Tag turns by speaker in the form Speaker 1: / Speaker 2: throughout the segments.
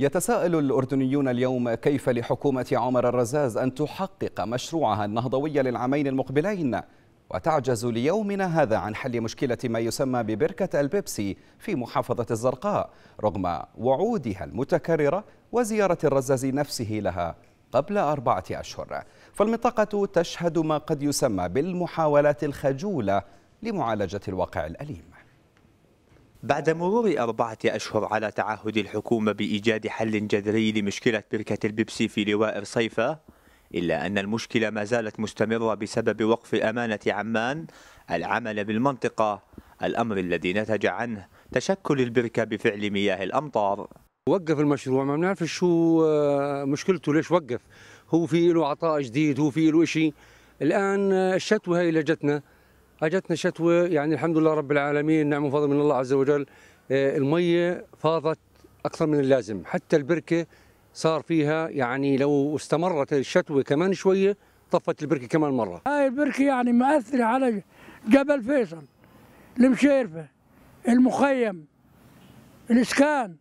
Speaker 1: يتساءل الأردنيون اليوم كيف لحكومة عمر الرزاز أن تحقق مشروعها النهضوي للعامين المقبلين؟ وتعجز ليومنا هذا عن حل مشكلة ما يسمى ببركة البيبسي في محافظة الزرقاء رغم وعودها المتكررة وزيارة الرزاز نفسه لها قبل أربعة أشهر. فالمنطقة تشهد ما قد يسمى بالمحاولات الخجولة لمعالجة الواقع الأليم.
Speaker 2: بعد مرور أربعة أشهر على تعهد الحكومة بإيجاد حل جذري لمشكلة بركة البيبسي في لواء رصيفة إلا أن المشكلة ما زالت مستمرة بسبب وقف أمانة عمان العمل بالمنطقة الأمر الذي نتج عنه تشكل البركة بفعل مياه الأمطار.
Speaker 3: وقف المشروع ما بنعرف شو مشكلته ليش وقف؟ هو في له عطاء جديد هو في له شيء الآن الشتوى هي اللي اجتنا شتوى يعني الحمد لله رب العالمين نعم وفضل من الله عز وجل. المية فاضت أكثر من اللازم. حتى البركة صار فيها يعني لو استمرت الشتوى كمان شوية طفت البركة كمان مرة.
Speaker 4: هاي البركة يعني مؤثرة على جبل فيصل المشيرفة المخيم الإسكان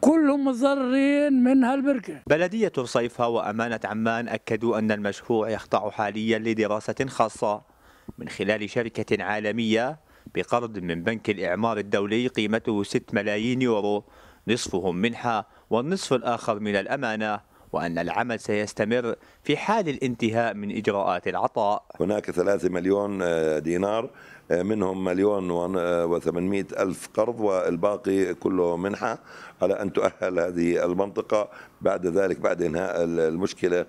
Speaker 4: كلهم متضررين من هالبركة.
Speaker 2: بلدية رصيفة وأمانة عمان أكدوا أن المشروع يخضع حاليا لدراسة خاصة. من خلال شركة عالمية بقرض من بنك الإعمار الدولي قيمته 6 ملايين يورو نصفهم منحة والنصف الآخر من الأمانة وأن العمل سيستمر في حال الانتهاء من إجراءات العطاء.
Speaker 5: هناك 3 مليون دينار منهم مليون وثمانمائة ألف قرض والباقي كله منحة على أن تؤهل هذه المنطقة. بعد ذلك بعد إنهاء المشكلة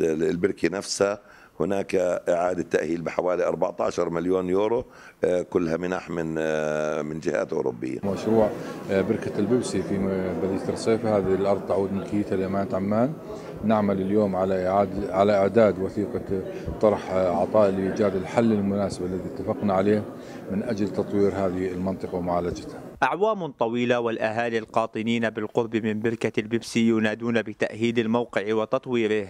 Speaker 5: البركة نفسها هناك إعادة تأهيل بحوالي 14 مليون يورو كلها منح من من جهات أوروبية.
Speaker 6: مشروع بركة البيبسي في بلدية رصيفة هذه الأرض تعود ملكيتها لأمانة عمان. نعمل اليوم على إعادة على إعداد وثيقة طرح عطاء لإيجاد الحل المناسب الذي اتفقنا عليه من أجل تطوير هذه المنطقة ومعالجتها.
Speaker 2: أعوام طويلة والأهالي القاطنين بالقرب من بركة البيبسي ينادون بتأهيل الموقع وتطويره.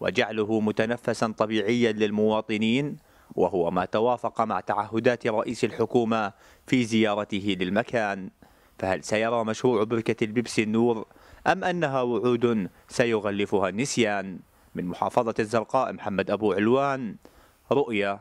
Speaker 2: وجعله متنفسا طبيعيا للمواطنين وهو ما توافق مع تعهدات رئيس الحكومة في زيارته للمكان. فهل سيرى مشروع بركة البيبسي النور أم أنها وعود سيغلفها النسيان؟ من محافظة الزرقاء محمد أبو علوان رؤيا